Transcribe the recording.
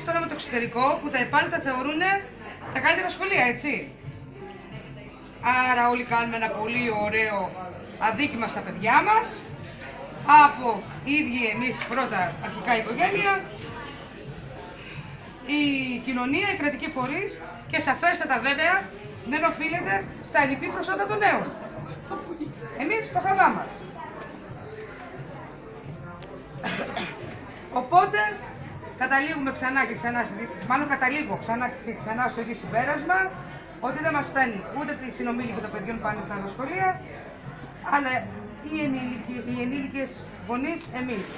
εμείς τώρα με το εξωτερικό που τα υπάλληλα τα θεωρούν τα καλύτερα σχολεία, έτσι. Άρα όλοι κάνουμε ένα πολύ ωραίο αδίκημα στα παιδιά μας. Από οι ίδιοι εμείς πρώτα αρχικά η οικογένεια, η κοινωνία, οι κρατικοί φορείς και σαφέστατα βέβαια δεν οφείλεται στα ελληπή προσόντα των νέων. Εμείς το χαβά μας. Οπότε καταλήγουμε ξανά και ξανά, μάλλον καταλήγω ξανά και ξανά στο ίδιο συμπέρασμα, ότι δεν μας φτάνει ούτε οι συνομήλικοι των παιδιών πάνε στα άλλα σχολεία, αλλά οι, ενήλικοι, οι ενήλικες γονείς εμείς.